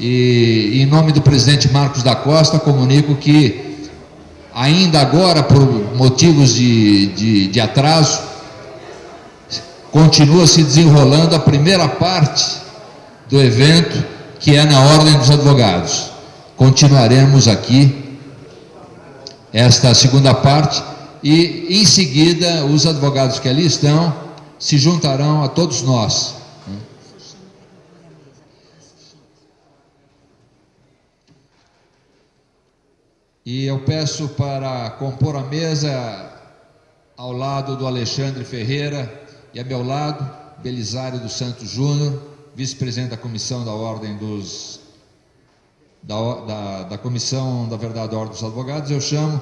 e em nome do presidente Marcos da Costa comunico que ainda agora por motivos de, de, de atraso continua se desenrolando a primeira parte do evento que é na Ordem dos Advogados. Continuaremos aqui esta segunda parte e em seguida os advogados que ali estão se juntarão a todos nós. E eu peço para compor a mesa ao lado do Alexandre Ferreira e a meu lado, Belisário dos Santos Júnior, vice-presidente da comissão da Ordem dos. Da, da, da Comissão da Verdade da Ordem dos Advogados, eu chamo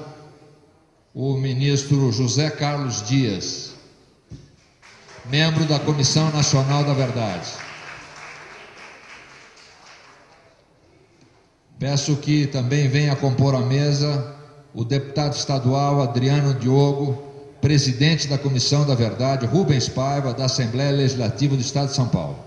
o ministro José Carlos Dias, membro da Comissão Nacional da Verdade. Peço que também venha compor a mesa o deputado estadual Adriano Diogo, presidente da Comissão da Verdade, Rubens Paiva, da Assembleia Legislativa do Estado de São Paulo.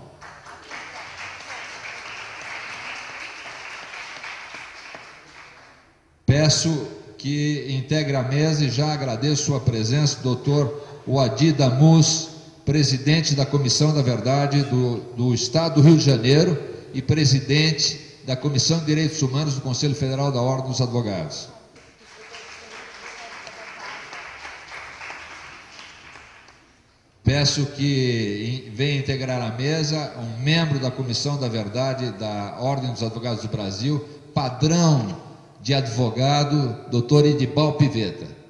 Peço que integre a mesa e já agradeço sua presença, doutor Wadi Damus, presidente da Comissão da Verdade do, do Estado do Rio de Janeiro e presidente da Comissão de Direitos Humanos do Conselho Federal da Ordem dos Advogados. Peço que venha integrar a mesa um membro da Comissão da Verdade da Ordem dos Advogados do Brasil, padrão de advogado, doutor Edibal Piveta.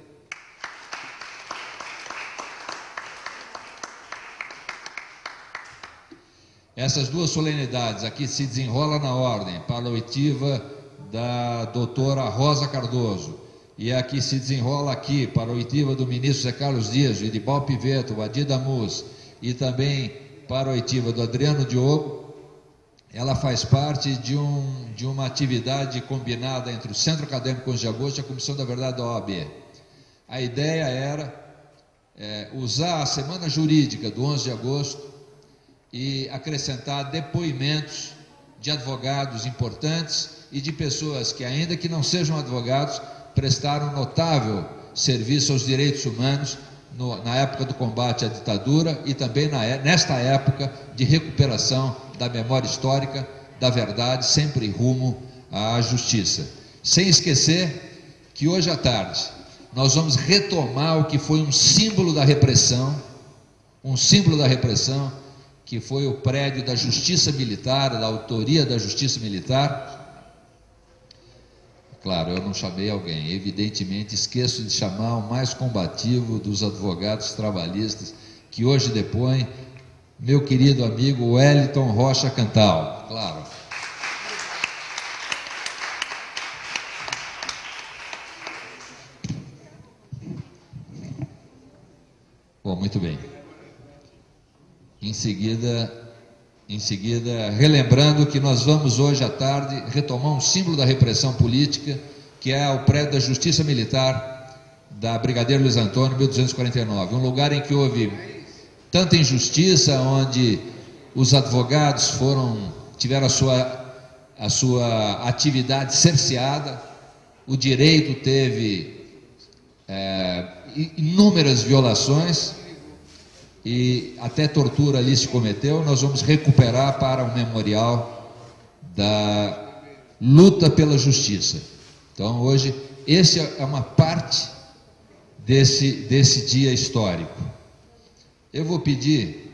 Essas duas solenidades aqui se desenrolam na ordem, para a oitiva da doutora Rosa Cardoso, e aqui se desenrola aqui, para a oitiva do ministro Zé Carlos Dias, Edibal Piveto, Adida Mus, e também para a oitiva do Adriano Diogo, ela faz parte de, um, de uma atividade combinada entre o Centro Acadêmico 11 de Agosto e a Comissão da Verdade da OAB. A ideia era é, usar a semana jurídica do 11 de agosto e acrescentar depoimentos de advogados importantes e de pessoas que, ainda que não sejam advogados, prestaram notável serviço aos direitos humanos no, na época do combate à ditadura e também na, nesta época de recuperação da memória histórica, da verdade, sempre rumo à justiça. Sem esquecer que hoje à tarde nós vamos retomar o que foi um símbolo da repressão, um símbolo da repressão, que foi o prédio da Justiça Militar, da autoria da Justiça Militar. Claro, eu não chamei alguém, evidentemente esqueço de chamar o mais combativo dos advogados trabalhistas que hoje depõe, meu querido amigo Wellington Rocha Cantal. Claro. Bom, muito bem. Em seguida, em seguida, relembrando que nós vamos hoje à tarde retomar um símbolo da repressão política, que é o prédio da Justiça Militar da Brigadeiro Luiz Antônio, 1249. Um lugar em que houve tanta injustiça, onde os advogados foram tiveram a sua, a sua atividade cerceada, o direito teve é, inúmeras violações e até tortura ali se cometeu, nós vamos recuperar para o memorial da luta pela justiça. Então, hoje, esse é uma parte desse, desse dia histórico. Eu vou pedir.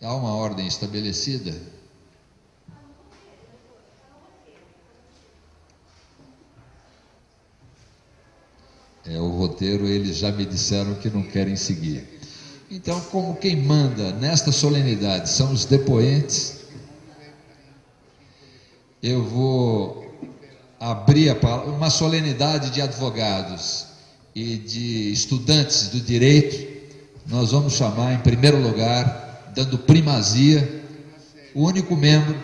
Há uma ordem estabelecida? É, o roteiro eles já me disseram que não querem seguir. Então, como quem manda nesta solenidade são os depoentes, eu vou abrir uma solenidade de advogados e de estudantes do direito. Nós vamos chamar, em primeiro lugar, dando primazia, o único membro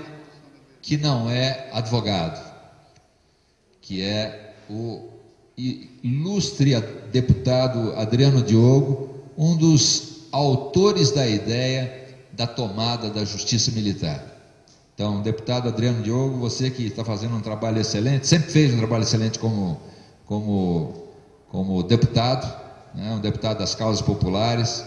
que não é advogado, que é o ilustre deputado Adriano Diogo, um dos autores da ideia da tomada da justiça militar. Então, deputado Adriano Diogo, você que está fazendo um trabalho excelente, sempre fez um trabalho excelente como, como, como deputado, né, um deputado das causas populares,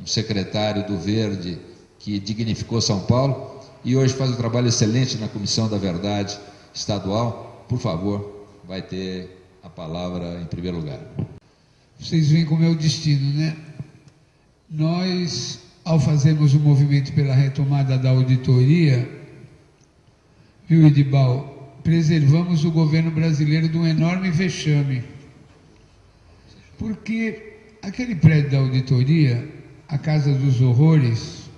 um secretário do Verde que dignificou São Paulo e hoje faz um trabalho excelente na Comissão da Verdade Estadual. Por favor, vai ter a palavra em primeiro lugar. Vocês veem como é o destino, né? Nós, ao fazermos o movimento pela retomada da auditoria, viu, Edibal, preservamos o governo brasileiro de um enorme vexame. Porque aquele prédio da auditoria, a Casa dos Horrores,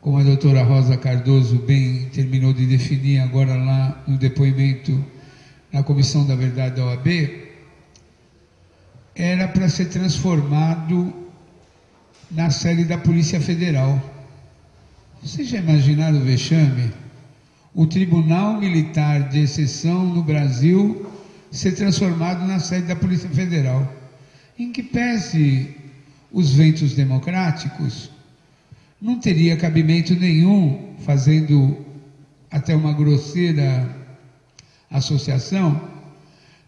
como a doutora Rosa Cardoso bem terminou de definir agora lá no depoimento na Comissão da Verdade da OAB, era para ser transformado na sede da Polícia Federal. Vocês já imaginaram o vexame? O Tribunal Militar de Exceção no Brasil ser transformado na sede da Polícia Federal. Em que pese os ventos democráticos, não teria cabimento nenhum, fazendo até uma grosseira associação,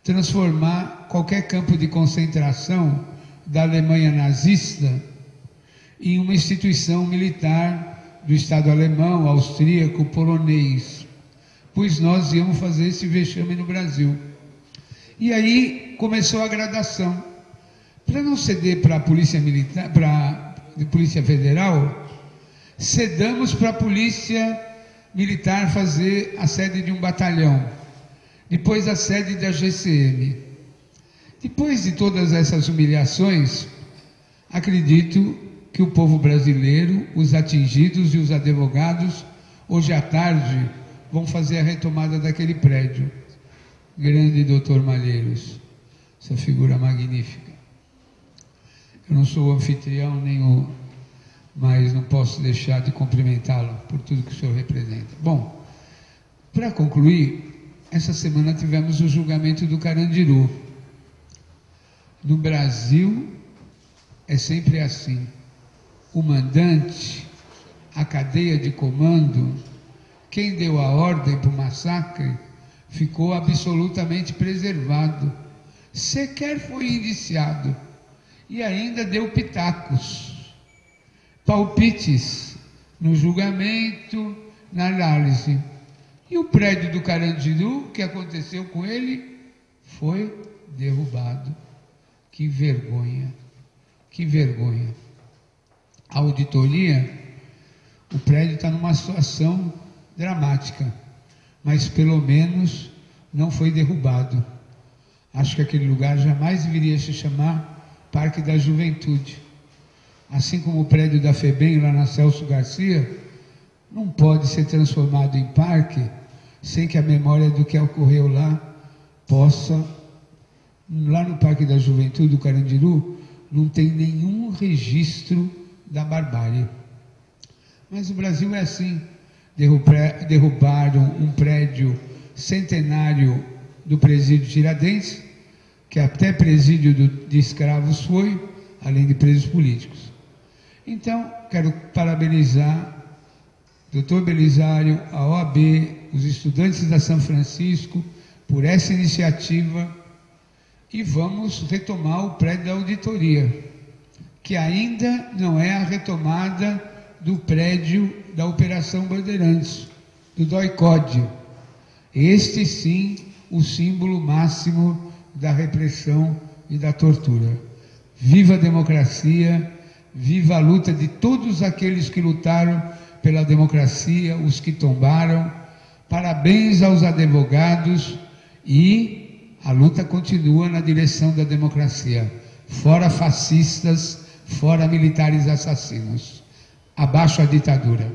transformar qualquer campo de concentração da Alemanha nazista em uma instituição militar do Estado alemão, austríaco, polonês, pois nós íamos fazer esse vexame no Brasil. E aí começou a gradação. Para não ceder para a Polícia Militar, para a Polícia Federal, cedamos para a Polícia Militar fazer a sede de um batalhão depois a sede da GCM. Depois de todas essas humilhações, acredito que o povo brasileiro, os atingidos e os advogados, hoje à tarde, vão fazer a retomada daquele prédio. Grande doutor Malheiros, essa figura magnífica. Eu não sou anfitrião o, mas não posso deixar de cumprimentá-lo por tudo que o senhor representa. Bom, para concluir, essa semana tivemos o julgamento do Carandiru. No Brasil é sempre assim. O mandante, a cadeia de comando, quem deu a ordem para o massacre, ficou absolutamente preservado. Sequer foi indiciado. E ainda deu pitacos, palpites no julgamento, na análise. E o prédio do Carandiru, o que aconteceu com ele? Foi derrubado. Que vergonha, que vergonha. A auditoria, o prédio está numa situação dramática, mas pelo menos não foi derrubado. Acho que aquele lugar jamais deveria se chamar Parque da Juventude. Assim como o prédio da FEBEM, lá na Celso Garcia, não pode ser transformado em parque sem que a memória do que ocorreu lá possa. Lá no Parque da Juventude do Carandiru, não tem nenhum registro da barbárie. Mas o Brasil é assim. Derrubaram um prédio centenário do presídio Tiradentes, que até presídio de escravos foi, além de presos políticos. Então, quero parabenizar doutor Belisário, a OAB, os estudantes da São Francisco, por essa iniciativa e vamos retomar o prédio da auditoria, que ainda não é a retomada do prédio da Operação Bandeirantes, do DOI-CODE. Este sim, o símbolo máximo da repressão e da tortura. Viva a democracia, viva a luta de todos aqueles que lutaram pela democracia, os que tombaram. Parabéns aos advogados e a luta continua na direção da democracia. Fora fascistas, fora militares assassinos. Abaixo a ditadura.